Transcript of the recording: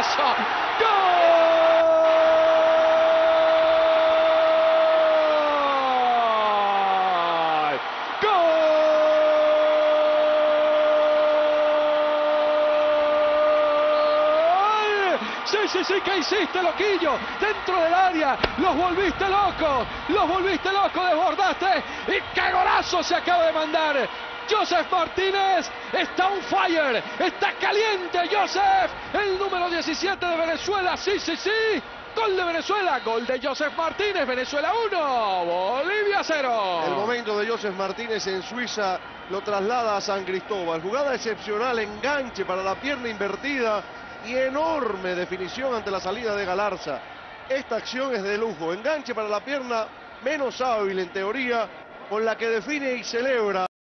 ¡Gol! ¡Gol! Sí, sí, sí, ¿qué hiciste, loquillo? Dentro del área, los volviste locos, los volviste locos, desbordaste. ¿Y qué golazo se acaba de mandar? Joseph Martínez. Está on fire, está caliente Joseph, el número 17 de Venezuela, sí, sí, sí, gol de Venezuela, gol de Joseph Martínez, Venezuela 1, Bolivia 0. El momento de Joseph Martínez en Suiza lo traslada a San Cristóbal. Jugada excepcional, enganche para la pierna invertida y enorme definición ante la salida de Galarza. Esta acción es de lujo, enganche para la pierna menos hábil en teoría, con la que define y celebra